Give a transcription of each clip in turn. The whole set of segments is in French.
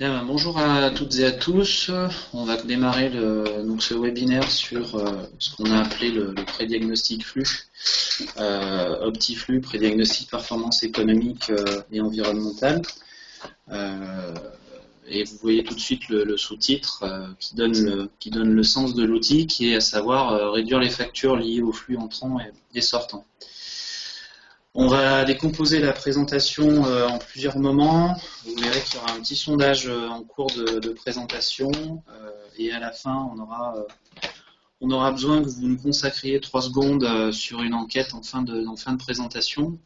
Ben, bonjour à toutes et à tous. On va démarrer donc, ce webinaire sur euh, ce qu'on a appelé le, prédiagnostic flux, euh, OptiFlux, prédiagnostic performance économique euh, et environnementale. et vous voyez tout de suite le, sous-titre qui donne le sens de l'outil, qui est à savoir réduire les factures liées aux flux entrants et sortants. On va décomposer la présentation euh, en plusieurs moments. Vous verrez qu'il y aura un petit sondage euh, en cours de, présentation euh, et à la fin, on aura, besoin que vous nous consacriez trois secondes sur une enquête en fin de présentation.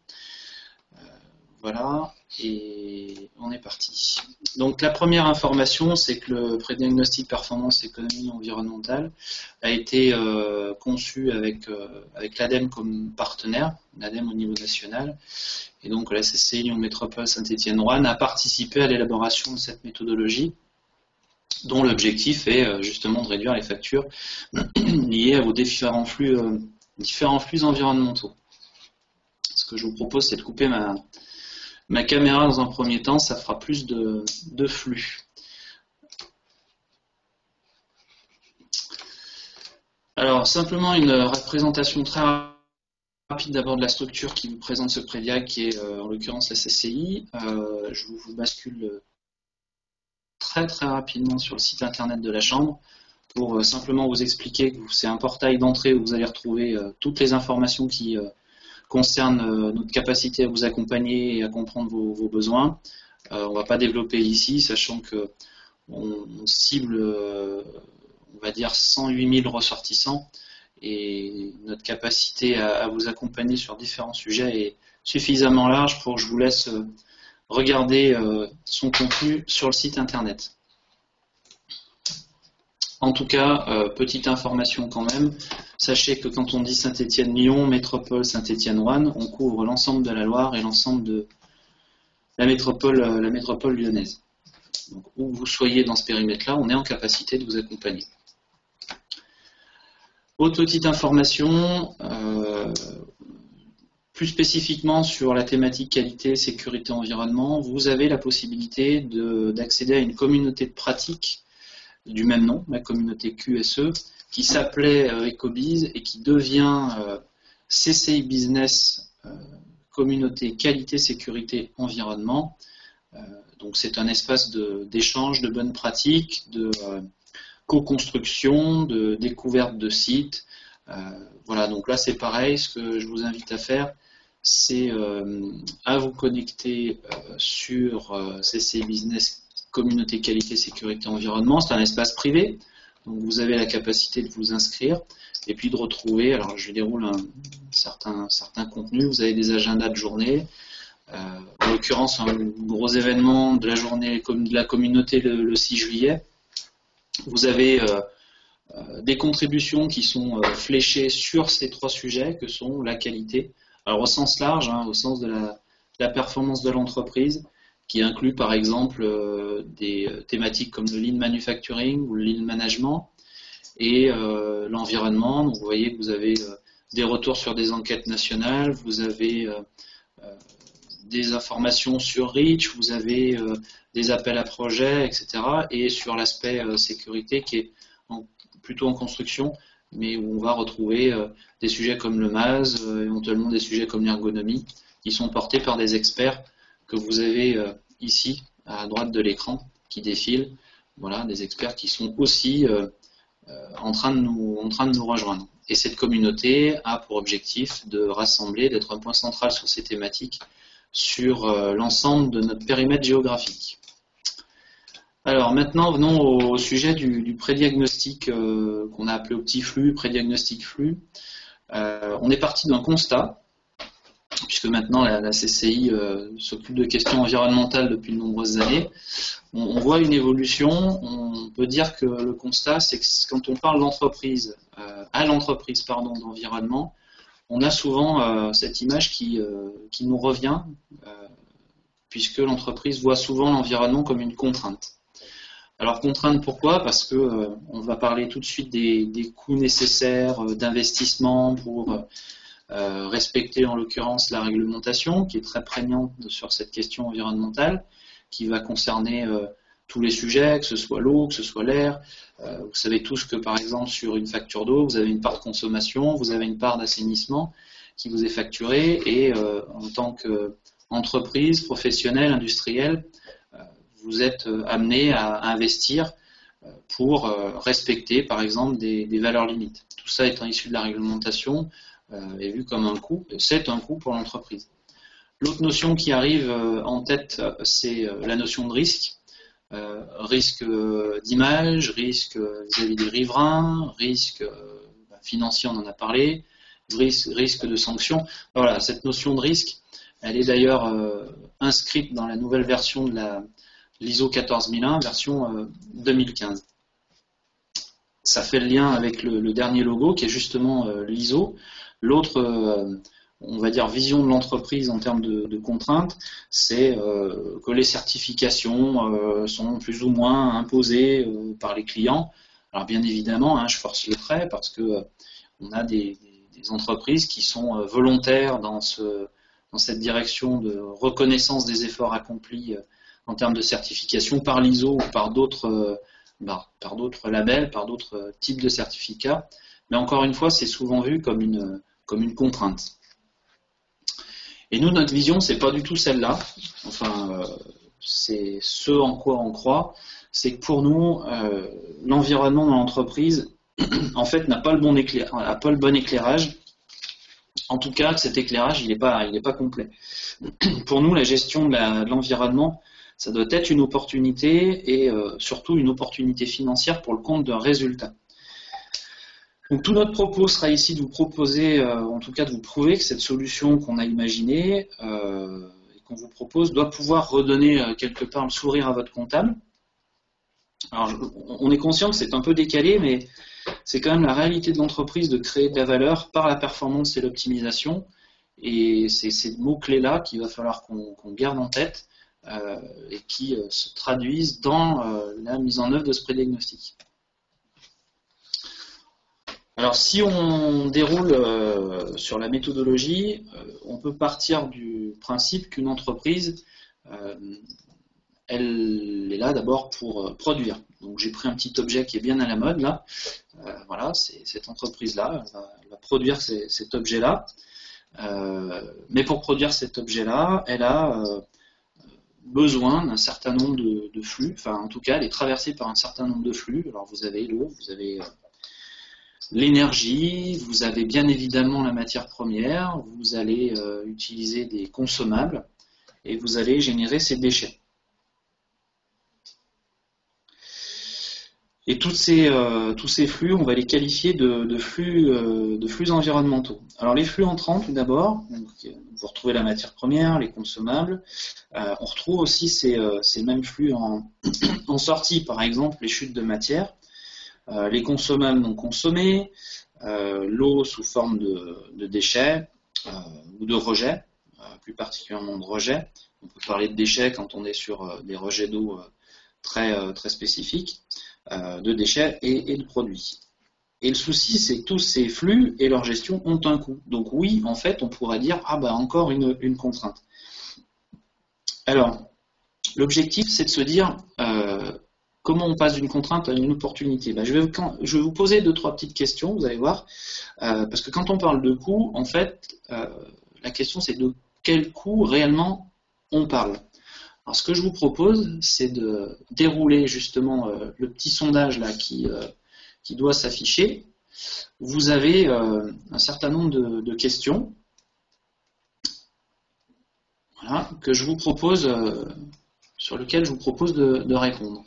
Voilà, et on est parti. Donc la première information, c'est que le prédiagnostic performance économie environnementale a été euh, conçu avec, euh, avec l'ADEME comme partenaire, l'ADEME au niveau national, et donc la CCI Lyon Métropole Saint-Étienne-Rouen a participé à l'élaboration de cette méthodologie dont l'objectif est euh, justement de réduire les factures liées aux différents flux, différents flux environnementaux. Ce que je vous propose, c'est de couper ma, Ma caméra, dans un premier temps, ça fera plus de, flux. Alors, simplement une représentation très rapide d'abord de la structure qui vous présente ce prédiac, qui est euh, en l'occurrence la CCI. Euh, je vous, bascule très très rapidement sur le site internet de la Chambre pour euh, simplement vous expliquer que c'est un portail d'entrée où vous allez retrouver toutes les informations qui concerne euh, notre capacité à vous accompagner et à comprendre vos, besoins. Euh, on ne va pas développer ici, sachant que on, cible, euh, on va dire, 108 000 ressortissants et notre capacité à, vous accompagner sur différents sujets est suffisamment large pour que je vous laisse regarder son contenu sur le site internet. En tout cas, petite information quand même, Sachez que quand on dit Saint-Étienne-Lyon, métropole Saint-Étienne-Rouen, on couvre l'ensemble de la Loire et l'ensemble de la métropole, euh, la métropole lyonnaise. Donc, où vous soyez dans ce périmètre-là, on est en capacité de vous accompagner. Autre petite information, euh, plus spécifiquement sur la thématique qualité, sécurité, environnement, vous avez la possibilité d'accéder à une communauté de pratique du même nom, la communauté QSE, qui s'appelait euh, Ecobiz et qui devient euh, CCI Business euh, Communauté Qualité, Sécurité, Environnement. donc c'est un espace d'échange de, bonnes pratiques, de co-construction, de découverte de sites. voilà, donc là c'est pareil, ce que je vous invite à faire, c'est à vous connecter sur CCI Business Communauté Qualité, Sécurité, Environnement. C'est un espace privé, donc vous avez la capacité de vous inscrire et puis de retrouver, alors je déroule un certain, vous avez des agendas de journée, euh, en l'occurrence un gros événement de la journée de la communauté le, 6 juillet. Vous avez euh, euh, des contributions qui sont fléchées sur ces trois sujets que sont la qualité, alors au sens large, hein, au sens de la performance de l'entreprise, qui inclut par exemple euh, des euh, thématiques comme le lean manufacturing ou le lean management et euh, l'environnement. Vous voyez que vous avez des retours sur des enquêtes nationales, vous avez des informations sur REACH, vous avez des appels à projets, etc. Et sur l'aspect sécurité qui est plutôt en construction, mais où on va retrouver des sujets comme le MAS, éventuellement des sujets comme l'ergonomie, qui sont portés par des experts que vous avez euh, ici à droite de l'écran qui défilent. Voilà, des experts qui sont aussi euh, euh, en, train de nous, rejoindre. Et cette communauté a pour objectif de rassembler, d'être un point central sur ces thématiques sur l'ensemble de notre périmètre géographique. Alors maintenant, venons au, sujet du, du prédiagnostic qu'on a appelé au petit flux, prédiagnostic flux. on est parti d'un constat puisque maintenant la, CCI euh, s'occupe de questions environnementales depuis de nombreuses années, on, voit une évolution. On peut dire que le constat, c'est que quand on parle d'entreprise, euh, à l'entreprise pardon d'environnement, on a souvent euh, cette image qui, qui nous revient, puisque l'entreprise voit souvent l'environnement comme une contrainte. Alors contrainte pourquoi? Parce que on va parler tout de suite des, des coûts nécessaires d'investissement pour euh, respecter en l'occurrence la réglementation qui est très prégnante sur cette question environnementale, qui va concerner euh, tous les sujets, que ce soit l'eau, que ce soit l'air. Euh, vous savez tous que par exemple sur une facture d'eau, vous avez une part de consommation, vous avez une part d'assainissement qui vous est facturée et en tant qu'entreprise, professionnelle, industrielle, vous êtes amené à, investir pour respecter par exemple des, valeurs limites. Tout ça étant issu de la réglementation est vu comme un coût, c'est un coût pour l'entreprise. L'autre notion qui arrive en tête, c'est la notion de risque. Euh, risque d'image, risque vis-à-vis des riverains, risque euh, bah, financier, on en a parlé, risque, de sanction. Voilà, cette notion de risque, elle est d'ailleurs euh, inscrite dans la nouvelle version de la l'ISO 14001, version 2015. Ça fait le lien avec le dernier logo qui est justement l'ISO. L'autre on va dire, vision de l'entreprise en termes de, contraintes, c'est euh, que les certifications euh, sont plus ou moins imposées euh, par les clients. Alors bien évidemment, hein, je force le trait parce que on a des, entreprises qui sont volontaires dans, ce, dans cette direction de reconnaissance des efforts accomplis en termes de certification par l'ISO ou par d'autres bah, par d'autres labels, par d'autres types de certificats. Mais encore une fois, c'est souvent vu comme une, comme une contrainte. Et nous, notre vision, c'est pas du tout celle-là. Enfin, euh, c'est ce en quoi on croit. C'est que pour nous, euh, l'environnement dans l'entreprise, en fait, n'a pas le bon éclairage, pas le bon éclairage. En tout cas, cet éclairage, il n'est pas, pas complet. Pour nous, la gestion de l'environnement, ça doit être une opportunité et euh, surtout une opportunité financière pour le compte d'un résultat. Donc tout notre propos sera ici de vous proposer, euh, en tout cas de vous prouver que cette solution qu'on a imaginée euh, et qu'on vous propose doit pouvoir redonner euh, quelque part le sourire à votre comptable. Alors on est conscient que c'est un peu décalé, mais c'est quand même la réalité de l'entreprise de créer de la valeur par la performance et l'optimisation. Et c'est ces mots-clés-là qu'il va falloir qu'on garde en tête et qui se traduisent dans la mise en œuvre de ce prédiagnostic. Alors si on déroule euh, sur la méthodologie, euh, on peut partir du principe qu'une entreprise, euh, elle est là d'abord pour produire. Donc j'ai pris un petit objet qui est bien à la mode là. voilà, c'est cette entreprise-là, elle, va, produire cet objet-là. mais pour produire cet objet-là, elle a besoin d'un certain nombre de, de, flux. Enfin, en tout cas, elle est traversée par un certain nombre de flux. Alors vous avez l'eau, vous avez l'énergie, vous avez bien évidemment la matière première, vous allez euh, utiliser des consommables et vous allez générer ces déchets. Et euh, tous ces flux, on va les qualifier de, flux, euh, de flux environnementaux. Alors les flux entrants, tout d'abord, vous retrouvez la matière première, les consommables. on retrouve aussi ces, mêmes flux en sortie, par exemple les chutes de matière. Euh, les consommables non consommés, euh, l'eau sous forme de, déchets euh, ou de rejets, plus particulièrement de rejets. On peut parler de déchets quand on est sur des rejets d'eau très, spécifiques, de déchets et, de produits. Et le souci, c'est que tous ces flux et leur gestion ont un coût. Donc oui, en fait, on pourrait dire, ah bah encore une contrainte. Alors, l'objectif, c'est de se dire, Comment on passe d'une contrainte à une opportunité ben, je, vais, vous poser deux, trois petites questions, vous allez voir. Euh, parce que quand on parle de coût, en fait, euh, la question c'est de quel coût réellement on parle. Alors ce que je vous propose, c'est de dérouler justement euh, le petit sondage là qui, qui doit s'afficher. Vous avez un certain nombre de, questions que je vous propose, sur lesquelles je vous propose de répondre.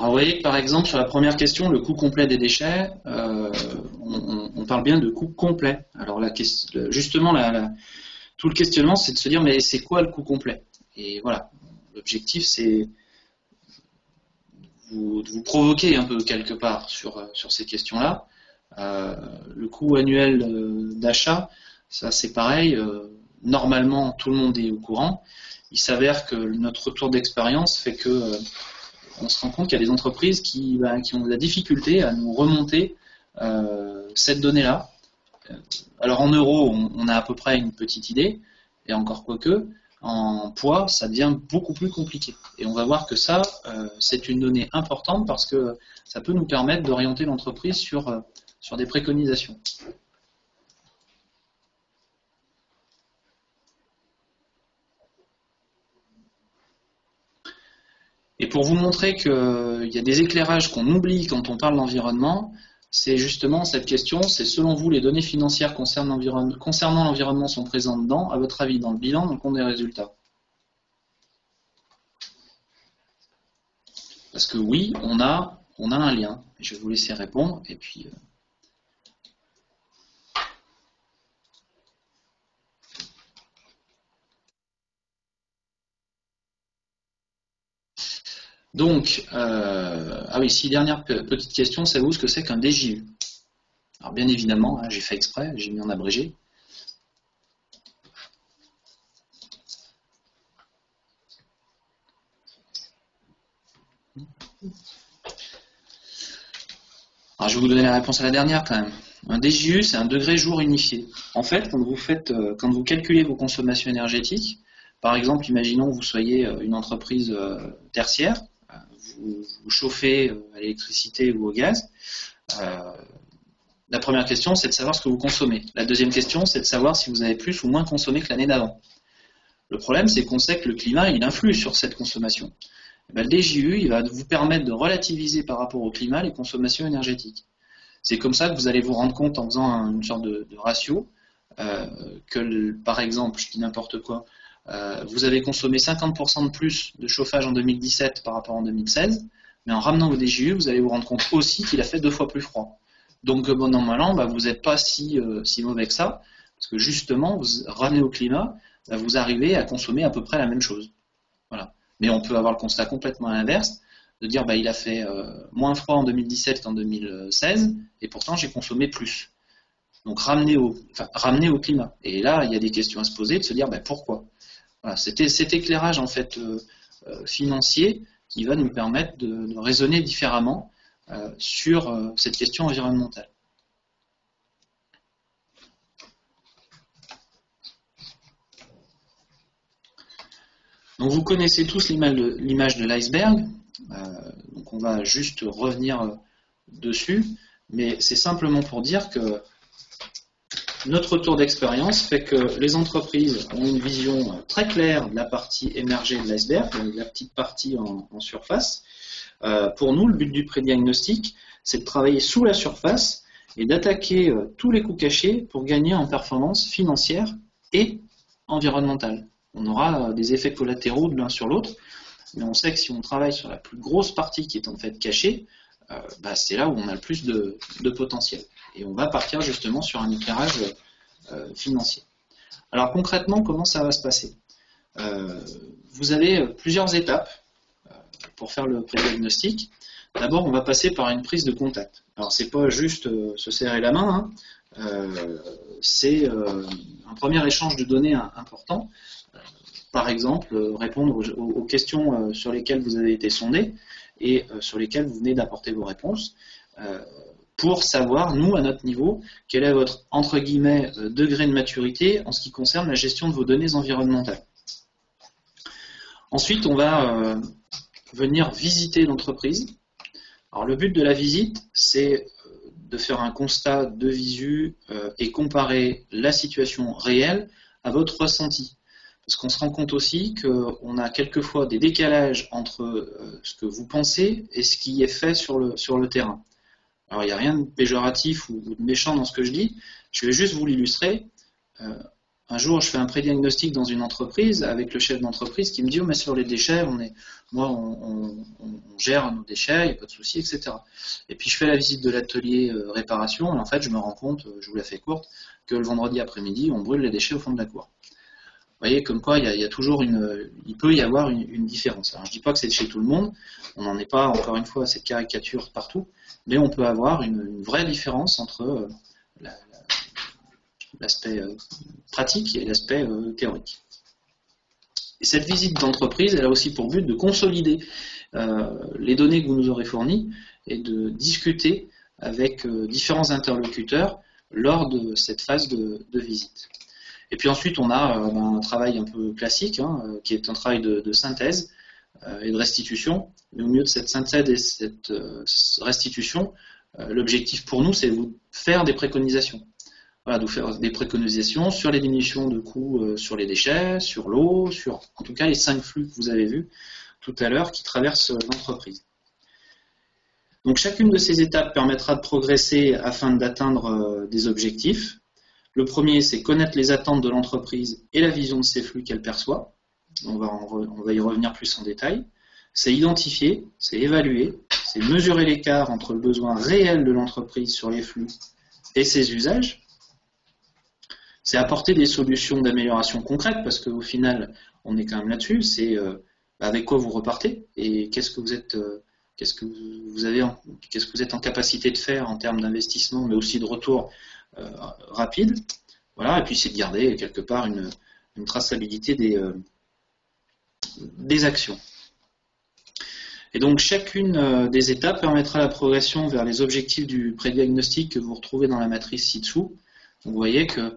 Vous voyez par exemple sur la première question, le coût complet des déchets, euh, parle bien de coût complet. Alors la, justement, tout le questionnement, c'est de se dire, mais c'est quoi le coût complet? Et voilà, l'objectif, c'est de vous provoquer un peu quelque part sur, sur ces questions-là. Euh, le coût annuel euh, d'achat, ça c'est pareil, euh, normalement tout le monde est au courant. Il s'avère que notre retour d'expérience fait que on se rend compte qu'il y a des entreprises qui, bah, qui, ont de la difficulté à nous remonter cette donnée-là. Alors en euros, on, a à peu près une petite idée, et encore quoique, en poids, ça devient beaucoup plus compliqué. Et on va voir que ça, c'est une donnée importante parce que ça peut nous permettre d'orienter l'entreprise sur sur des préconisations. Et pour vous montrer qu'il y a des éclairages qu'on oublie quand on parle d'environnement, c'est justement cette question, c'est selon vous les données financières concernant l'environnement sont présentes dans, à votre avis, dans le bilan, dans le compte des résultats? Parce que oui, on a, un lien. Je vais vous laisser répondre et puis... Euh, Donc, euh, ah oui, si dernière petite question, savez-vous ce que c'est qu'un DJU Alors bien évidemment, hein, j'ai fait exprès, j'ai mis en abrégé. Alors je vais vous donner la réponse à la dernière quand même. Un DJU, c'est un degré jour unifié. En fait, quand vous faites, euh, quand vous calculez vos consommations énergétiques, par exemple, imaginons que vous soyez euh, une entreprise tertiaire, vous, chauffez euh, à l'électricité ou au gaz, euh, la première question, c'est de savoir ce que vous consommez. La deuxième question, c'est de savoir si vous avez plus ou moins consommé que l'année d'avant. Le problème, c'est qu'on sait que le climat, il influe sur cette consommation. Eh ben, le DJU, il va vous permettre de relativiser par rapport au climat les consommations énergétiques. C'est comme ça que vous allez vous rendre compte en faisant une sorte de, ratio euh, que, par exemple, je dis n'importe quoi, euh, vous avez consommé 50% de plus de chauffage en 2017 par rapport en 2016, mais en ramenant vos DJU, vous allez vous rendre compte aussi qu'il a fait deux fois plus froid. Donc, bon an, mal bah, vous n'êtes pas si, euh, si mauvais que ça, parce que justement, vous ramenez au climat, bah, vous arrivez à consommer à peu près la même chose. Voilà. Mais on peut avoir le constat complètement à l'inverse, de dire bah, il a fait euh, moins froid en 2017 qu'en 2016, et pourtant j'ai consommé plus. Donc ramener au, ramener au climat. Et là, il y a des questions à se poser, de se dire bah, pourquoi? C'était cet éclairage en fait euh, euh, financier qui va nous permettre de, raisonner différemment euh, sur cette question environnementale. Vous connaissez tous l'image de l'iceberg, on va juste revenir dessus, mais c'est simplement pour dire que notre retour d'expérience fait que les entreprises ont une vision très claire de la partie émergée de l'iceberg, la petite partie en, surface. Euh, pour nous, le but du prédiagnostic, c'est de travailler sous la surface et d'attaquer euh, tous les coûts cachés pour gagner en performance financière et environnementale. On aura euh, des effets collatéraux de l'un sur l'autre, mais on sait que si on travaille sur la plus grosse partie qui est en fait cachée, bah, c'est là où on a le plus de potentiel. Et on va partir justement sur un éclairage euh, financier. Alors concrètement, comment ça va se passer? Euh, Vous avez plusieurs étapes euh, pour faire le pré-diagnostic. D'abord, on va passer par une prise de contact. Alors, c'est pas juste se serrer la main, hein. c'est un premier échange de données important. par exemple, répondre aux, questions sur lesquelles vous avez été sondé et sur lesquelles vous venez d'apporter vos réponses pour savoir, nous, à notre niveau, quel est votre, entre guillemets, euh, degré de maturité en ce qui concerne la gestion de vos données environnementales. Ensuite, on va euh, venir visiter l'entreprise. Alors, le but de la visite, c'est euh, de faire un constat de visu et comparer la situation réelle à votre ressenti. Parce qu'on se rend compte aussi qu'on a quelquefois des décalages entre ce que vous pensez et ce qui est fait sur le, sur le terrain. Alors il n'y a rien de péjoratif ou de méchant dans ce que je dis, je vais juste vous l'illustrer. Euh, un jour, je fais un prédiagnostic dans une entreprise avec le chef d'entreprise qui me dit oh, mais sur les déchets, on est, moi, on, gère nos déchets, il n'y a pas de souci, etc. Et puis je fais la visite de l'atelier euh, réparation et en fait, je me rends compte, euh, je vous la fais courte, que le vendredi après-midi, on brûle les déchets au fond de la cour. Voyez, comme quoi il peut y avoir une, différence. Alors je dis pas que c'est chez tout le monde, on n'en est pas encore une fois à cette caricature partout, mais on peut avoir une, vraie différence entre euh, l'aspect euh, pratique et l'aspect euh, théorique. Et cette visite d'entreprise, elle a aussi pour but de consolider les données que vous nous aurez fournies et de discuter avec différents interlocuteurs lors de cette phase de visite. Et puis ensuite, on a euh, un travail un peu classique, hein, euh, qui est un travail de, synthèse euh, et de restitution. Mais au milieu de cette synthèse et cette restitution, l'objectif pour nous, c'est de vous faire des préconisations. Voilà, de vous faire des préconisations sur l'élimination de coûts sur les déchets, sur l'eau, sur en tout cas les cinq flux que vous avez vus tout à l'heure qui traversent l'entreprise. Donc chacune de ces étapes permettra de progresser afin d'atteindre des objectifs. Le premier, c'est connaître les attentes de l'entreprise et la vision de ces flux qu'elle perçoit. On va, y revenir plus en détail. C'est identifier, c'est évaluer, c'est mesurer l'écart entre le besoin réel de l'entreprise sur les flux et ses usages. C'est apporter des solutions d'amélioration concrètes parce qu'au final, on est quand même là-dessus. C'est euh, avec quoi vous repartez et qu'est-ce que vous êtes, euh, qu'est-ce qu'est-ce que vous êtes en capacité de faire en termes d'investissement, mais aussi de retour rapide. Voilà, et puis c'est de garder quelque part une, traçabilité des, euh, des actions. Et donc chacune euh, des étapes permettra la progression vers les objectifs du prédiagnostic que vous retrouvez dans la matrice ci-dessous. vous voyez que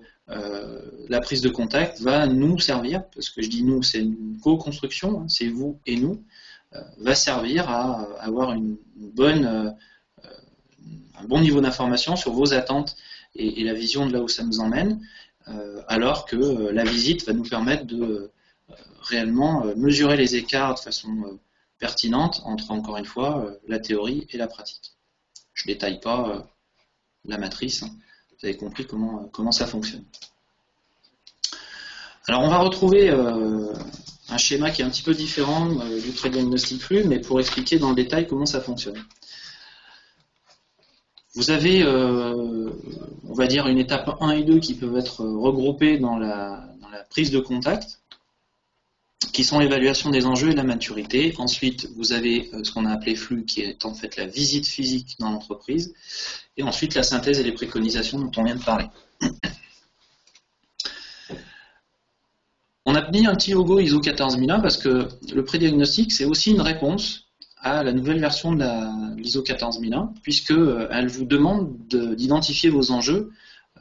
la prise de contact va nous servir, parce que je dis nous, c'est une co-construction, hein, c'est vous et nous, va servir à avoir un bon niveau d'information sur vos attentes et, la vision de là où ça nous emmène, euh, alors que euh, la visite va nous permettre de euh, réellement mesurer les écarts de façon pertinente entre, encore une fois, la théorie et la pratique. Je ne détaille pas la matrice, hein. vous avez compris comment, comment ça fonctionne. Alors on va retrouver un schéma qui est un petit peu différent du pré-diagnostic flux, mais pour expliquer dans le détail comment ça fonctionne. Vous avez, euh, on va dire, une étape 1 et 2 qui peuvent être regroupées dans la, prise de contact, qui sont l'évaluation des enjeux et la maturité. Ensuite, vous avez euh, ce qu'on a appelé flux, qui est en fait la visite physique dans l'entreprise. Et ensuite, la synthèse et les préconisations dont on vient de parler. On a mis un petit logo ISO 14001 parce que le prédiagnostic, c'est aussi une réponse à la nouvelle version de l'ISO 14001, puisqu'elle euh, vous demande d'identifier vos enjeux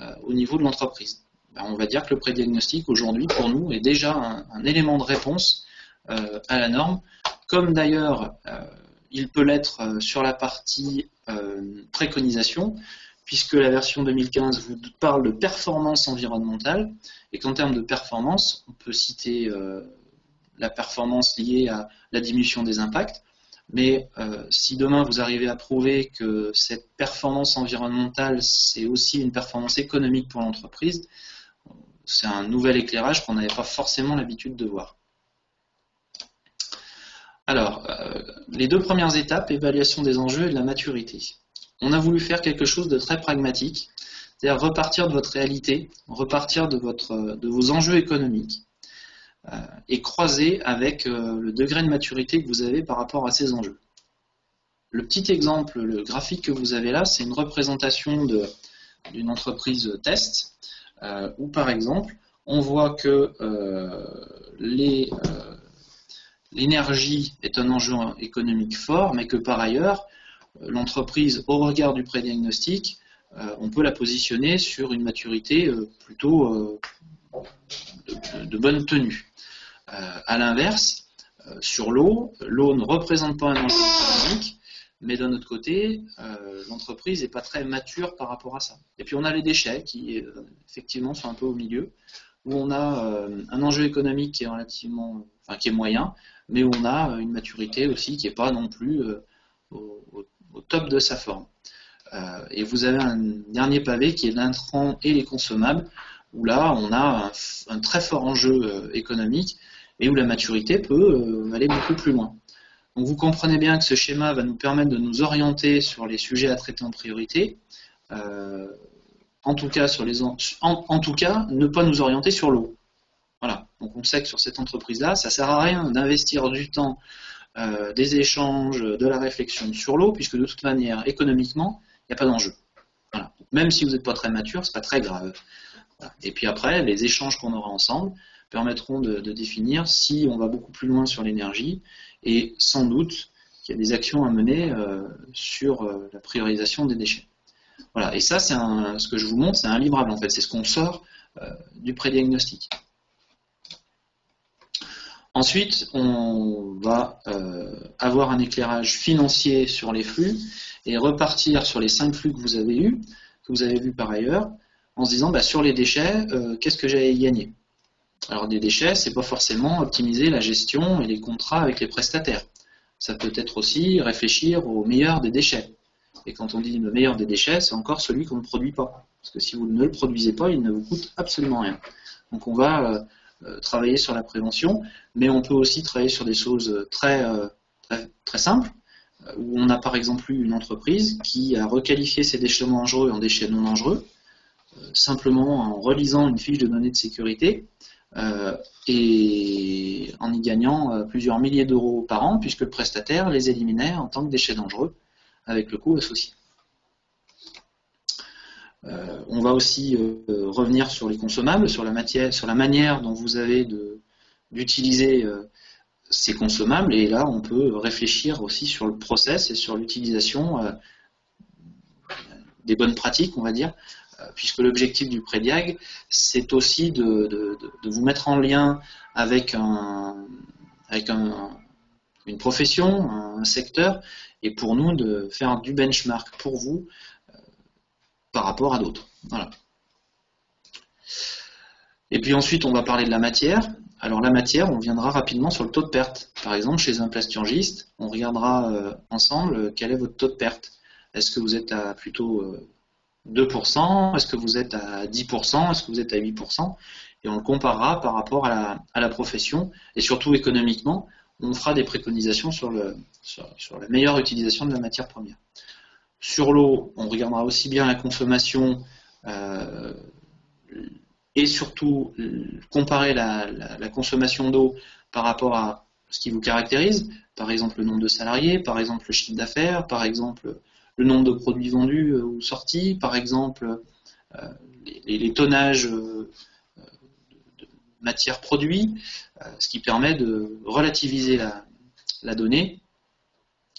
euh, au niveau de l'entreprise. Ben, on va dire que le prédiagnostic, aujourd'hui, pour nous, est déjà un, élément de réponse euh, à la norme, comme d'ailleurs il peut l'être sur la partie préconisation, puisque la version 2015 vous parle de performance environnementale, et qu'en termes de performance, on peut citer la performance liée à la diminution des impacts, mais euh, si demain vous arrivez à prouver que cette performance environnementale, c'est aussi une performance économique pour l'entreprise, c'est un nouvel éclairage qu'on n'avait pas forcément l'habitude de voir. Alors, euh, les deux premières étapes, évaluation des enjeux et de la maturité. On a voulu faire quelque chose de très pragmatique, c'est-à-dire repartir de votre réalité, repartir de, vos enjeux économiques, euh, et croiser avec euh, le degré de maturité que vous avez par rapport à ces enjeux. Le petit exemple, le graphique que vous avez là, c'est une représentation d'une entreprise test, euh, où par exemple, on voit que l'énergie est un enjeu économique fort, mais que par ailleurs, l'entreprise, au regard du prédiagnostic, on peut la positionner sur une maturité plutôt de, bonne tenue. Euh, à l'inverse, euh, sur l'eau, l'eau ne représente pas un enjeu économique, mais d'un autre côté, euh, l'entreprise n'est pas très mature par rapport à ça. Et puis on a les déchets qui effectivement sont un peu au milieu, où on a un enjeu économique qui est relativement, enfin qui est moyen, mais où on a une maturité aussi qui n'est pas non plus au, top de sa forme. et vous avez un dernier pavé qui est l'intrant et les consommables, où là on a un très fort enjeu économique et où la maturité peut euh, aller beaucoup plus loin. Donc vous comprenez bien que ce schéma va nous permettre de nous orienter sur les sujets à traiter en priorité. Euh, en tout cas, ne pas nous orienter sur l'eau. Voilà. Donc on sait que sur cette entreprise-là, ça sert à rien d'investir du temps, euh, des échanges, de la réflexion sur l'eau, puisque de toute manière, économiquement, il n'y a pas d'enjeu. Voilà. Même si vous n'êtes pas très mature, c'est pas très grave. Et puis après, les échanges qu'on aura ensemble permettront de, définir si on va beaucoup plus loin sur l'énergie et sans doute qu'il y a des actions à mener euh, sur euh, la priorisation des déchets. Voilà. Et ça, c'est ce que je vous montre, c'est un livrable en fait. C'est ce qu'on sort euh, du prédiagnostic. Ensuite, on va avoir un éclairage financier sur les flux et repartir sur les cinq flux que vous avez eus, que vous avez vus par ailleurs, en se disant bah, sur les déchets, qu'est-ce que j'ai gagné? Alors des déchets, c'est pas forcément optimiser la gestion et les contrats avec les prestataires. Ça peut être aussi réfléchir au meilleur des déchets. Et quand on dit le meilleur des déchets, c'est encore celui qu'on ne produit pas. Parce que si vous ne le produisez pas, il ne vous coûte absolument rien. Donc on va euh, euh, travailler sur la prévention, mais on peut aussi travailler sur des choses très, très, très simples, où on a par exemple eu une entreprise qui a requalifié ses déchets dangereux en déchets non dangereux, simplement en relisant une fiche de données de sécurité euh, et en y gagnant euh, plusieurs milliers d'euros par an, puisque le prestataire les éliminait en tant que déchets dangereux, avec le coût associé. Euh, on va aussi revenir sur les consommables, sur la, matière, sur la manière dont vous avez d'utiliser ces consommables, et là on peut réfléchir aussi sur le process et sur l'utilisation des bonnes pratiques, on va dire, puisque l'objectif du prédiag, c'est aussi de, vous mettre en lien avec, une profession, un secteur, et pour nous de faire du benchmark pour vous euh, par rapport à d'autres. Et puis ensuite, on va parler de la matière. Alors la matière, on viendra rapidement sur le taux de perte. Par exemple, chez un plasturgiste, on regardera euh, ensemble quel est votre taux de perte. Est-ce que vous êtes à plutôt euh, 2%, est-ce que vous êtes à 10%, est-ce que vous êtes à 8%, et on le comparera par rapport à la, profession, et surtout économiquement, on fera des préconisations sur, la meilleure utilisation de la matière première. Sur l'eau, on regardera aussi bien la consommation euh, et surtout comparer la consommation d'eau par rapport à ce qui vous caractérise, par exemple le nombre de salariés, par exemple le chiffre d'affaires, par exemple le nombre de produits vendus euh, ou sortis, par exemple euh, les, tonnages euh, de matières produits, ce qui permet de relativiser la, donnée.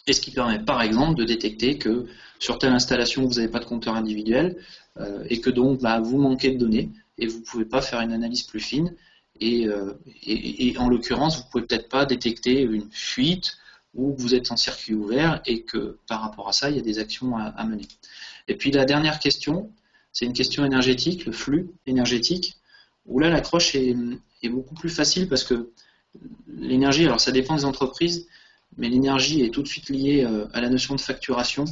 Et ce qui permet par exemple de détecter que sur telle installation vous n'avez pas de compteur individuel et que donc bah, vous manquez de données et vous ne pouvez pas faire une analyse plus fine. Et, et en l'occurrence vous ne pouvez peut-être pas détecter une fuite où vous êtes en circuit ouvert et que par rapport à ça, il y a des actions à, mener. Et puis la dernière question, c'est une question énergétique, le flux énergétique, où là l'accroche est, beaucoup plus facile parce que l'énergie, alors ça dépend des entreprises, mais l'énergie est tout de suite liée euh, à la notion de facturation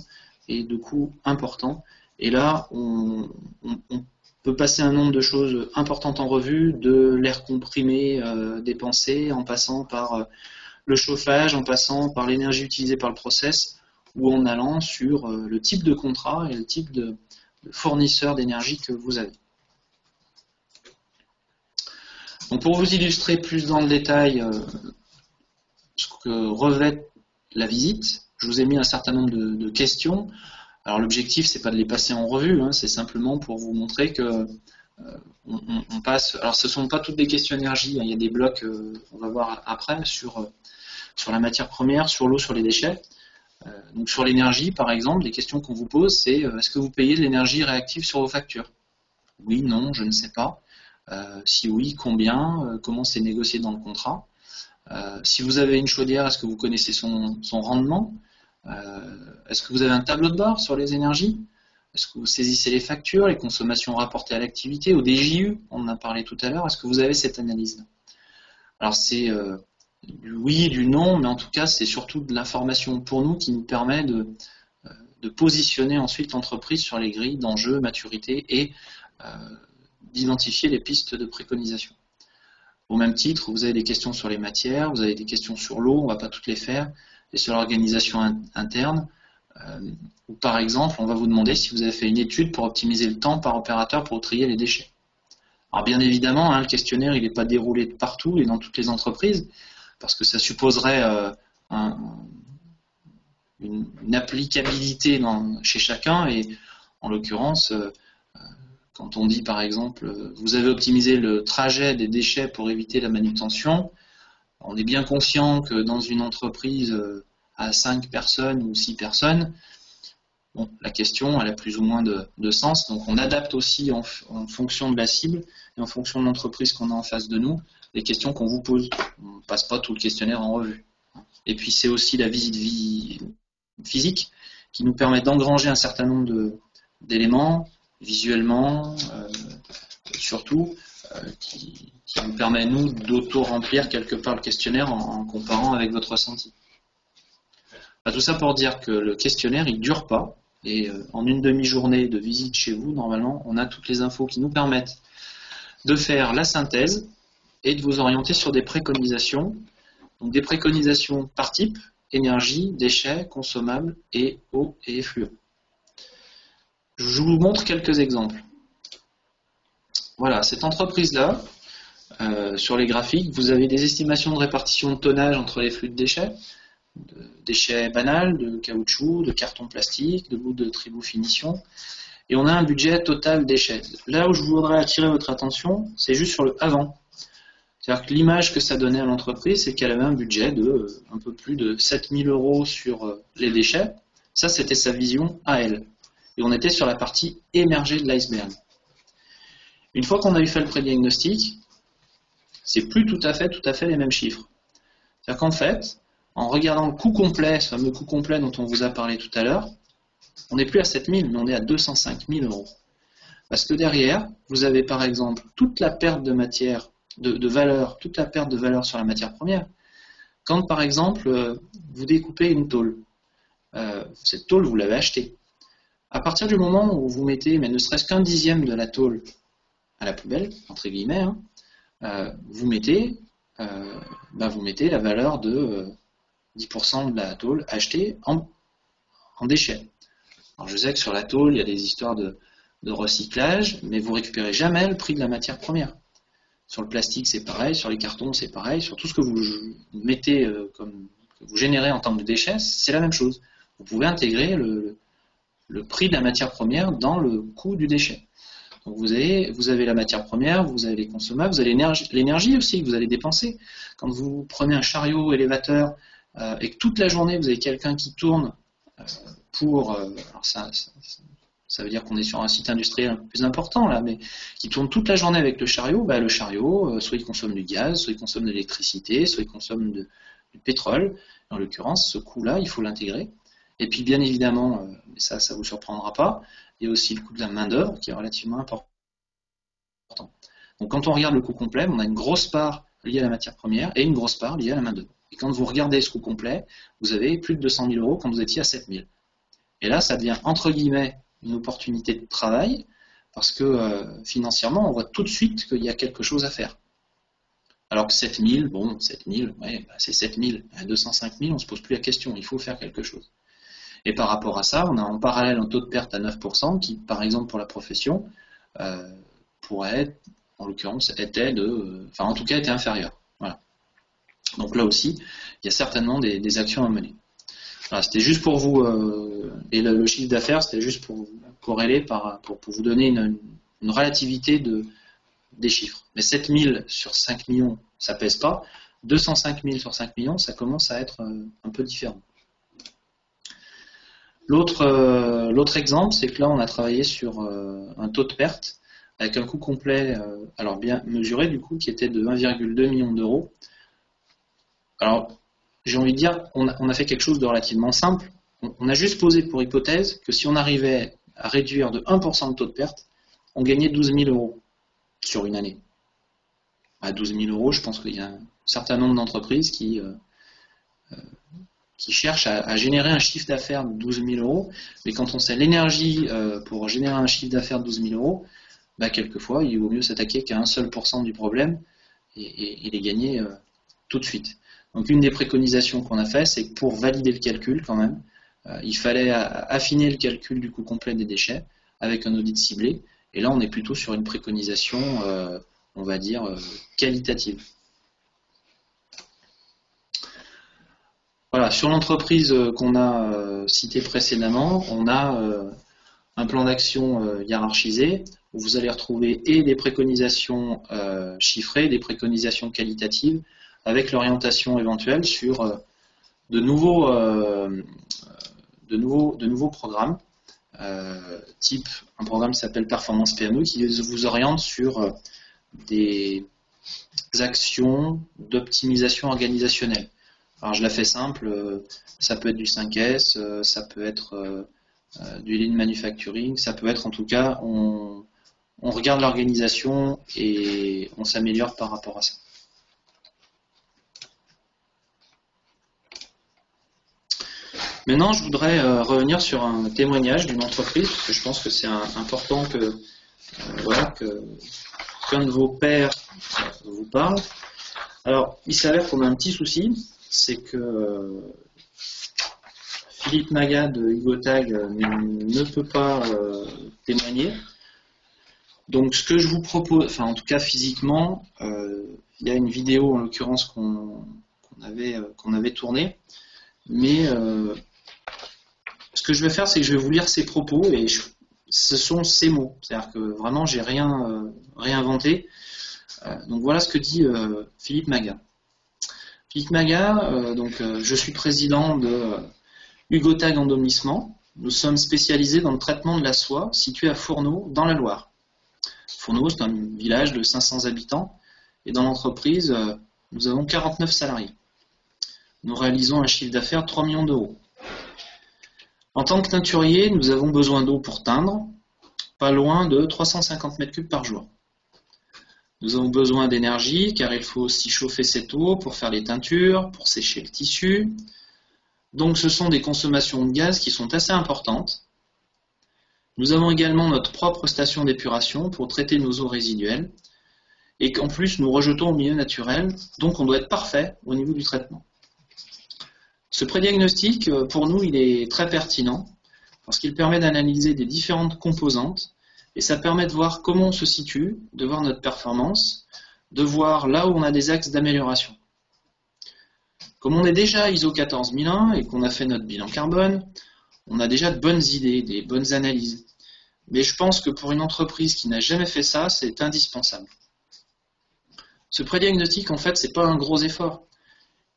et de coûts importants. Et là, on, peut passer un nombre de choses importantes en revue, de l'air comprimé euh, dépensé, en passant par euh, le chauffage en passant par l'énergie utilisée par le process ou en allant sur euh, le type de contrat et le type de, fournisseur d'énergie que vous avez. Donc pour vous illustrer plus dans le détail euh, ce que revêt la visite, je vous ai mis un certain nombre de, questions. Alors l'objectif, c'est pas de les passer en revue, hein, c'est simplement pour vous montrer que euh, on, passe. Alors ce ne sont pas toutes des questions énergie, hein, il y a des blocs, on va voir après, sur sur la matière première, sur l'eau, sur les déchets. Euh, donc sur l'énergie, par exemple, les questions qu'on vous pose, c'est euh, est-ce que vous payez de l'énergie réactive sur vos factures? Oui, non, je ne sais pas. Euh, si oui, combien? Comment c'est négocié dans le contrat? Si vous avez une chaudière, est-ce que vous connaissez son, rendement? Est-ce que vous avez un tableau de bord sur les énergies? Est-ce que vous saisissez les factures, les consommations rapportées à l'activité, au DJU On en a parlé tout à l'heure. Est-ce que vous avez cette analyse? Alors c'est du oui, du non, mais en tout cas, c'est surtout de l'information pour nous qui nous permet de, euh, positionner ensuite l'entreprise sur les grilles d'enjeux, maturité et euh, d'identifier les pistes de préconisation. Au même titre, vous avez des questions sur les matières, vous avez des questions sur l'eau, on ne va pas toutes les faire, et sur l'organisation interne. Euh, par exemple, on va vous demander si vous avez fait une étude pour optimiser le temps par opérateur pour trier les déchets. Alors bien évidemment, hein, le questionnaire il n'est pas déroulé partout et dans toutes les entreprises, parce que ça supposerait une, applicabilité chez chacun et en l'occurrence, quand on dit par exemple, vous avez optimisé le trajet des déchets pour éviter la manutention, on est bien conscient que dans une entreprise euh, à 5 personnes ou 6 personnes, la question elle a plus ou moins de, sens. Donc on adapte aussi en, fonction de la cible et en fonction de l'entreprise qu'on a en face de nous les questions qu'on vous pose. On ne passe pas tout le questionnaire en revue. Et puis c'est aussi la visite physique qui nous permet d'engranger un certain nombre d'éléments visuellement, euh, surtout, euh, qui, nous permet, nous, d'auto-remplir quelque part le questionnaire en, comparant avec votre ressenti. Bah, tout ça pour dire que le questionnaire, il ne dure pas. Et euh, en une demi-journée de visite chez vous, normalement, on a toutes les infos qui nous permettent de faire la synthèse et de vous orienter sur des préconisations. Donc des préconisations par type, énergie, déchets, consommables et eau et effluents. Je vous montre quelques exemples. Voilà, cette entreprise-là, euh, sur les graphiques, vous avez des estimations de répartition de tonnage entre les flux de déchets, de déchets banals, de caoutchouc, de carton plastique, de bouts de tribou finition, et on a un budget total déchets. Là où je voudrais attirer votre attention, c'est juste sur le avant. C'est-à-dire que l'image que ça donnait à l'entreprise, c'est qu'elle avait un budget de euh, un peu plus de 7000 euros sur euh, les déchets. Ça, c'était sa vision à elle. Et on était sur la partie émergée de l'iceberg. Une fois qu'on a eu fait le prédiagnostic, c'est plus tout à fait, tout à fait les mêmes chiffres. C'est-à-dire qu'en fait, en regardant le coût complet, ce fameux coût complet dont on vous a parlé tout à l'heure, on n'est plus à 7000, mais on est à 205 000 euros. Parce que derrière, vous avez par exemple toute la perte de matière, de, valeur, toute la perte de valeur sur la matière première. Quand par exemple, euh, vous découpez une tôle, euh, cette tôle, vous l'avez achetée. À partir du moment où vous mettez, mais ne serait-ce qu'un dixième de la tôle à la poubelle, entre guillemets, hein, euh, vous, mettez, bah, vous mettez la valeur de 10% euh, de la tôle achetée en, déchets. Alors je sais que sur la tôle, il y a des histoires de, recyclage, mais vous récupérez jamais le prix de la matière première. Sur le plastique, c'est pareil, sur les cartons, c'est pareil, sur tout ce que vous mettez comme que vous générez en tant que déchets, c'est la même chose. Vous pouvez intégrer le, le prix de la matière première dans le coût du déchet. Donc vous avez, vous avez la matière première, vous avez les consommables, vous avez l'énergie aussi que vous allez dépenser. Quand vous prenez un chariot élévateur euh, et que toute la journée vous avez quelqu'un qui tourne euh, pour, euh, alors ça, ça, veut dire qu'on est sur un site industriel un peu plus important là, mais qui tourne toute la journée avec le chariot, bah, le chariot, soit il consomme du gaz, soit il consomme de l'électricité, soit il consomme du pétrole. En l'occurrence, ce coût-là, il faut l'intégrer. Et puis bien évidemment, ça, ça ne vous surprendra pas, il y a aussi le coût de la main-d'œuvre qui est relativement important. Donc quand on regarde le coût complet, on a une grosse part liée à la matière première et une grosse part liée à la main-d'œuvre. Et quand vous regardez ce coût complet, vous avez plus de 200 000 euros quand vous étiez à 7 000. Et là, ça devient entre guillemets une opportunité de travail parce que euh, financièrement, on voit tout de suite qu'il y a quelque chose à faire. Alors que 7 000, bon, 7 000, ouais, bah, c'est 7 000. À 205 000, on ne se pose plus la question, il faut faire quelque chose. Et par rapport à ça, on a en parallèle un taux de perte à 9% qui, par exemple, pour la profession, euh, pourrait être, en l'occurrence, était de, enfin, en tout cas, était inférieur. Donc là aussi, il y a certainement des, actions à mener. C'était juste pour vous, euh, et le, chiffre d'affaires, c'était juste pour corréler, pour, vous donner une, relativité de, des chiffres. Mais 7000 sur 5 millions, ça pèse pas. 205 000 sur 5 millions, ça commence à être euh, un peu différent. Euh, l'autre exemple, c'est que là, on a travaillé sur un taux de perte avec un coût complet, alors bien mesuré du coup, qui était de 1,2 million d'euros. Alors, j'ai envie de dire, on a, fait quelque chose de relativement simple. On, a juste posé pour hypothèse que si on arrivait à réduire de 1% le taux de perte, on gagnait 12 000 euros sur une année. À 12 000 euros, je pense qu'il y a un certain nombre d'entreprises qui qui cherche à, générer un chiffre d'affaires de 12 000 euros, mais quand on sait l'énergie euh, pour générer un chiffre d'affaires de 12 000 euros, bah, quelquefois, il vaut mieux s'attaquer qu'à un seul pourcent du problème et, les gagner euh, tout de suite. Donc une des préconisations qu'on a fait, c'est que pour valider le calcul quand même, euh, il fallait affiner le calcul du coût complet des déchets avec un audit ciblé Et là, on est plutôt sur une préconisation, on va dire, qualitative. Voilà, sur l'entreprise euh, qu'on a euh, citée précédemment, on a euh, un plan d'action hiérarchisé où vous allez retrouver et des préconisations chiffrées, des préconisations qualitatives, avec l'orientation éventuelle sur de nouveaux, de nouveaux, programmes, type un programme qui s'appelle Performance PME, qui vous oriente sur des actions d'optimisation organisationnelle. Alors je la fais simple, euh, ça peut être du 5S, euh, ça peut être euh, du lean manufacturing, ça peut être en tout cas, on, regarde l'organisation et on s'améliore par rapport à ça. Maintenant, je voudrais revenir sur un témoignage d'une entreprise, parce que je pense que c'est important que, que qu'un de vos pères vous parle. Alors, il s'avère qu'on a un petit souci, c'est que euh, Philippe Maga de Hugo Tag euh, ne peut pas euh, témoigner. Donc ce que je vous propose, enfin en tout cas physiquement, il y a une vidéo en l'occurrence qu'on avait, avait tournée, mais ce que je vais faire, c'est que je vais vous lire ses propos et ce sont ses mots. C'est-à-dire que vraiment, j'ai rien réinventé. donc voilà ce que dit Philippe Maga. Philippe Maga, euh, donc, euh, je suis président de euh, Hugo Tag Endomissement. Nous sommes spécialisés dans le traitement de la soie situé à Fourneau, dans la Loire. Fourneau, c'est un village de 500 habitants. Et dans l'entreprise, nous avons 49 salariés. Nous réalisons un chiffre d'affaires de 3 millions d'euros. En tant que teinturier, nous avons besoin d'eau pour teindre, pas loin de 350 mètres cubes par jour. Nous avons besoin d'énergie car il faut aussi chauffer cette eau pour faire les teintures, pour sécher le tissu. Donc ce sont des consommations de gaz qui sont assez importantes. Nous avons également notre propre station d'épuration pour traiter nos eaux résiduelles et qu'en plus nous rejetons au milieu naturel, donc on doit être parfait au niveau du traitement. Ce prédiagnostic, euh, pour nous, il est très pertinent parce qu'il permet d'analyser des différentes composantes et ça permet de voir comment on se situe, de voir notre performance, de voir là où on a des axes d'amélioration. Comme on est déjà ISO 14001 et qu'on a fait notre bilan carbone, on a déjà de bonnes idées, des bonnes analyses. Mais je pense que pour une entreprise qui n'a jamais fait ça, c'est indispensable. Ce prédiagnostic, en fait, c'est pas un gros effort.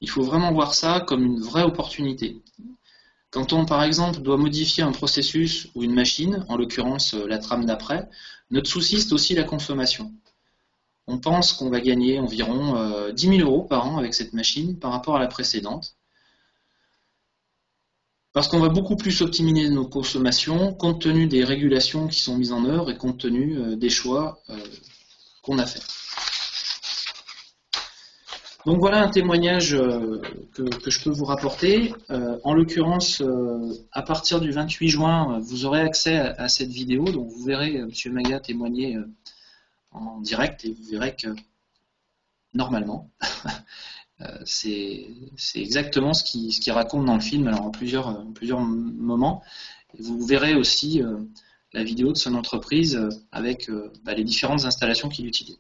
Il faut vraiment voir ça comme une vraie opportunité. Quand on, par exemple, doit modifier un processus ou une machine, en l'occurrence euh, la trame d'après, notre souci, c'est aussi la consommation. On pense qu'on va gagner environ 10 euh, 000 euros par an avec cette machine par rapport à la précédente. Parce qu'on va beaucoup plus optimiser nos consommations compte tenu des régulations qui sont mises en œuvre et compte tenu euh, des choix qu'on a faits. Donc voilà un témoignage euh, que, je peux vous rapporter. Euh, en l'occurrence, euh, à partir du 28 juin, vous aurez accès à, cette vidéo. Donc vous verrez M. Maga témoigner en direct et vous verrez que normalement, c'est exactement ce qu'il raconte dans le film, alors en plusieurs, moments. vous verrez aussi la vidéo de son entreprise avec bah, les différentes installations qu'il utilise.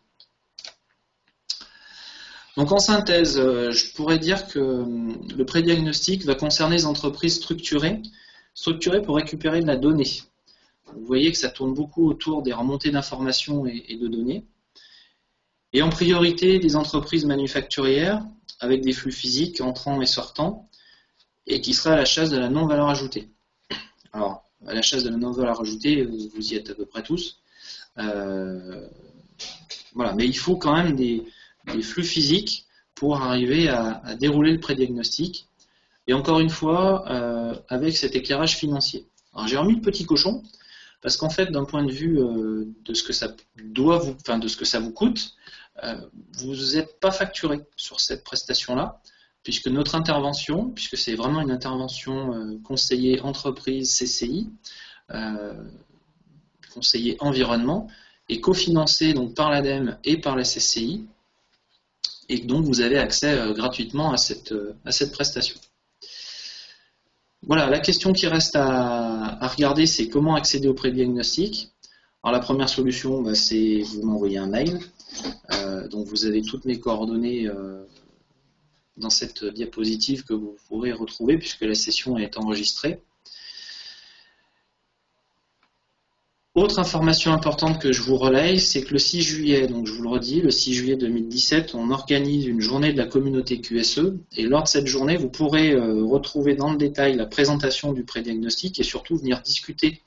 Donc en synthèse, euh, je pourrais dire que euh, le prédiagnostic va concerner les entreprises structurées, structurées pour récupérer de la donnée. Vous voyez que ça tourne beaucoup autour des remontées d'informations et, de données. Et en priorité, des entreprises manufacturières avec des flux physiques entrants et sortants et qui seraient à la chasse de la non-valeur ajoutée. Alors, à la chasse de la non-valeur ajoutée, vous y êtes à peu près tous. Euh, voilà, mais il faut quand même des, des flux physiques pour arriver à, dérouler le prédiagnostic. Et encore une fois, euh, avec cet éclairage financier. Alors j'ai remis le petit cochon parce qu'en fait, d'un point de vue euh, de ce que ça doit vous, enfin de ce que ça vous coûte, euh, vous n'êtes pas facturé sur cette prestation-là, puisque notre intervention, puisque c'est vraiment une intervention conseiller entreprise CCI, conseiller environnement, est cofinancée donc par l'ADEME et par la CCI et donc vous avez accès euh, gratuitement à cette, euh, à cette prestation. Voilà, la question qui reste à, regarder, c'est comment accéder au prédiagnostic. Alors la première solution, bah, c'est vous m'envoyez un mail. donc vous avez toutes mes coordonnées dans cette diapositive que vous pourrez retrouver puisque la session est enregistrée. Autre information importante que je vous relaye, c'est que le 6 juillet, donc je vous le redis, le 6 juillet 2017, on organise une journée de la communauté QSE et lors de cette journée, vous pourrez euh, retrouver dans le détail la présentation du prédiagnostic et surtout venir discuter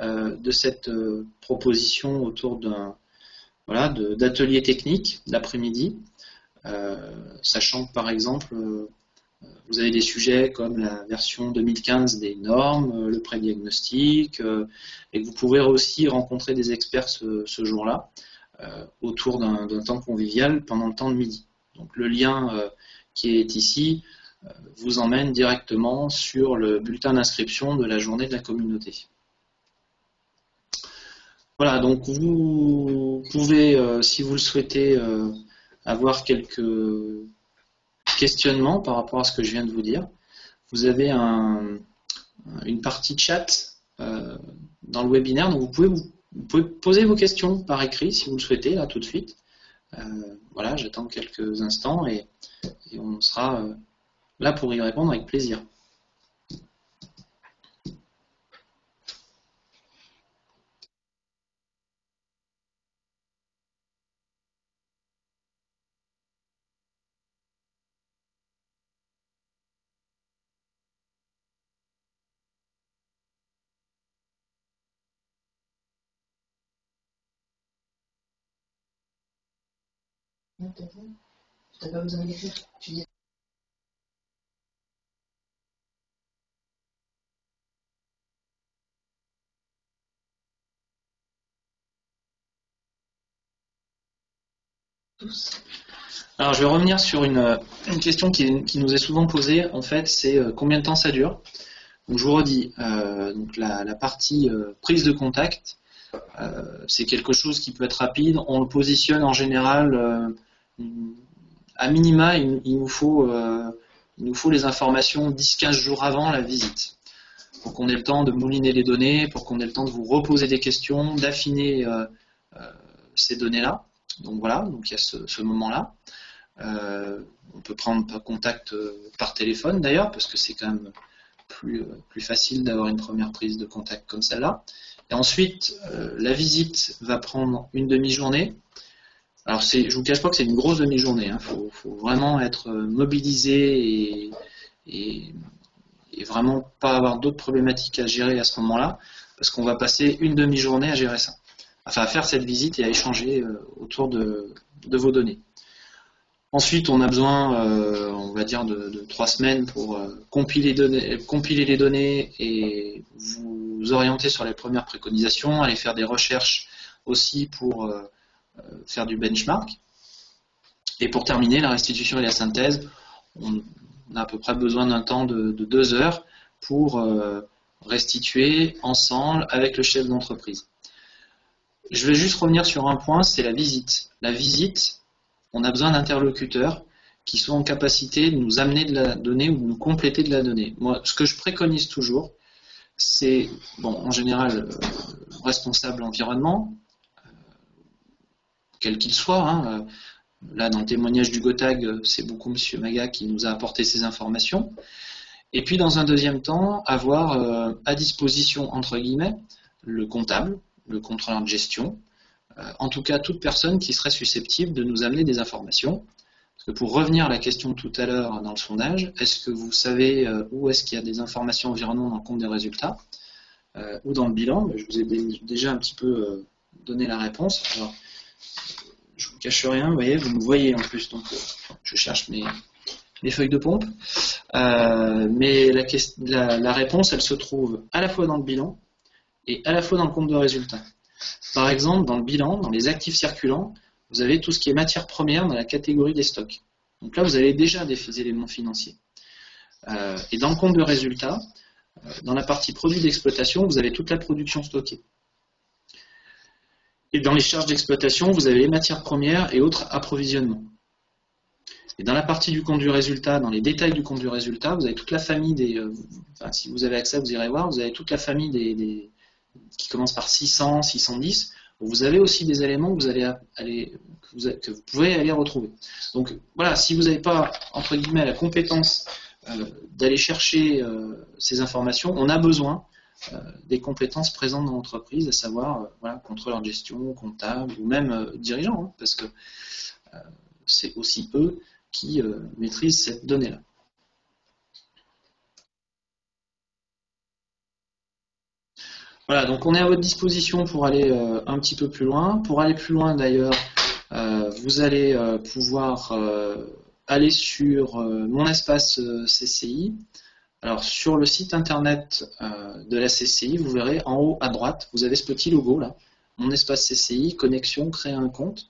euh, de cette euh, proposition autour d'un voilà, d'ateliers techniques l'après-midi, sachant que par exemple, vous avez des sujets comme la version 2015 des normes, euh, le prédiagnostic, euh, et que vous pouvez aussi rencontrer des experts ce, jour-là euh, autour d'un temps convivial pendant le temps de midi. Donc le lien qui est ici vous emmène directement sur le bulletin d'inscription de la journée de la communauté. Voilà, donc vous pouvez, si vous le souhaitez, avoir quelques questionnement par rapport à ce que je viens de vous dire. Vous avez une partie chat euh, dans le webinaire, donc vous pouvez, vous, poser vos questions par écrit si vous le souhaitez, là tout de suite. Euh, voilà, j'attends quelques instants et, on sera euh, là pour y répondre avec plaisir. Alors, je vais revenir sur une, question qui, nous est souvent posée. En fait, c'est euh, combien de temps ça dure? Donc, Je vous redis, euh, donc la, partie euh, prise de contact, c'est quelque chose qui peut être rapide. On le positionne en général à minima, il, nous faut, euh, il nous faut les informations 10-15 jours avant la visite pour qu'on ait le temps de mouliner les données, pour qu'on ait le temps de vous reposer des questions, d'affiner euh, euh, ces données-là. Donc voilà, donc il y a ce, moment-là. on peut prendre contact par téléphone d'ailleurs, parce que c'est quand même plus, plus facile d'avoir une première prise de contact comme celle-là. Et ensuite, la visite va prendre une demi-journée. Alors, je vous cache pas que c'est une grosse demi-journée. Il hein. faut, vraiment être euh, mobilisé et, vraiment pas avoir d'autres problématiques à gérer à ce moment-là, parce qu'on va passer une demi-journée à gérer ça. Enfin, à faire cette visite et à échanger euh, autour de, vos données. Ensuite, on a besoin, euh, on va dire, de, trois semaines pour compiler, les données et vous orienter sur les premières préconisations, aller faire des recherches aussi pour faire du benchmark. Et pour terminer, la restitution et la synthèse, on a à peu près besoin d'un temps de, deux heures pour euh, restituer ensemble avec le chef d'entreprise. Je vais juste revenir sur un point, c'est la visite. La visite, on a besoin d'interlocuteurs qui sont en capacité de nous amener de la donnée ou de nous compléter de la donnée. Moi, ce que je préconise toujours, c'est, bon, en général, euh, responsable environnement, quel qu'il soit. Hein. Euh, là, dans le témoignage du GOTAG, euh, c'est beaucoup M. Maga qui nous a apporté ces informations. Et puis, dans un deuxième temps, avoir euh, à disposition, entre guillemets, le comptable, le contrôleur de gestion, en tout cas toute personne qui serait susceptible de nous amener des informations. Parce que pour revenir à la question tout à l'heure dans le sondage, est-ce que vous savez où est-ce qu'il y a des informations environnement dans le compte des résultats ou dans le bilan? Je vous ai déjà un petit peu donné la réponse. Alors, je vous cache rien, vous vous me voyez en plus, donc euh, je cherche mes, feuilles de pompe. Euh, mais la, la, réponse, elle se trouve à la fois dans le bilan et à la fois dans le compte de résultat. Par exemple, dans le bilan, dans les actifs circulants, vous avez tout ce qui est matière première dans la catégorie des stocks. Donc là, vous avez déjà des éléments financiers. Euh, et dans le compte de résultat, dans la partie produits d'exploitation, vous avez toute la production stockée. Et dans les charges d'exploitation, vous avez les matières premières et autres approvisionnements. Et dans la partie du compte du résultat, dans les détails du compte du résultat, vous avez toute la famille des. Euh, enfin, si vous avez accès, vous irez voir, vous avez toute la famille des, qui commence par 600, 610, vous avez aussi des éléments que vous, pouvez aller retrouver. Donc voilà, si vous n'avez pas, entre guillemets, la compétence euh, d'aller chercher euh, ces informations, on a besoin des compétences présentes dans l'entreprise, à savoir voilà, contrôleur de gestion, comptable ou même dirigeant, hein, parce que c'est aussi eux qui maîtrisent cette donnée-là. Voilà, donc on est à votre disposition pour aller euh, un petit peu plus loin. Pour aller plus loin d'ailleurs, euh, vous allez euh, pouvoir aller sur mon espace CCI. Alors sur le site internet de la CCI, vous verrez en haut à droite, vous avez ce petit logo là, mon espace CCI, connexion, créer un compte.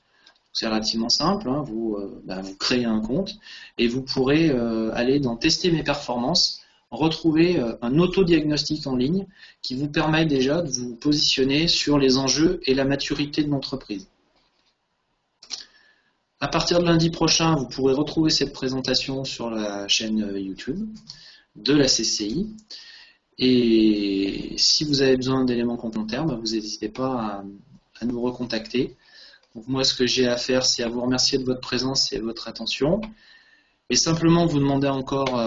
C'est relativement simple, hein. vous, bah, vous, créez un compte et vous pourrez aller dans tester mes performances retrouver euh, un autodiagnostic en ligne qui vous permet déjà de vous positionner sur les enjeux et la maturité de l'entreprise. À partir de lundi prochain, vous pourrez retrouver cette présentation sur la chaîne euh, YouTube de la CCI. Et si vous avez besoin d'éléments complémentaires, bah, vous n'hésitez pas à, nous recontacter. Moi, ce que j'ai à faire, c'est à vous remercier de votre présence et de votre attention. Et simplement vous demander encore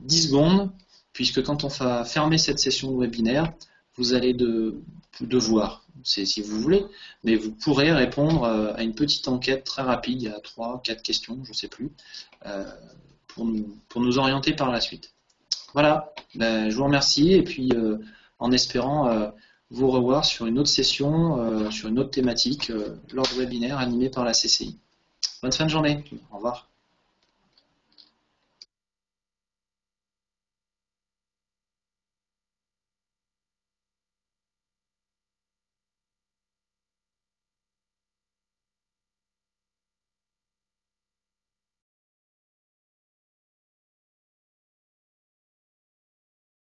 10 euh, secondes puisque quand on va fermer cette session de webinaire, vous allez devoir, si vous voulez, mais vous pourrez répondre euh, à une petite enquête très rapide, il y a 3, 4 questions, je ne sais plus, euh, pour, nous, orienter par la suite. Voilà, ben, je vous remercie et puis euh, en espérant vous revoir sur une autre session, sur une autre thématique lors du webinaire animé par la CCI. Bonne fin de journée, au revoir.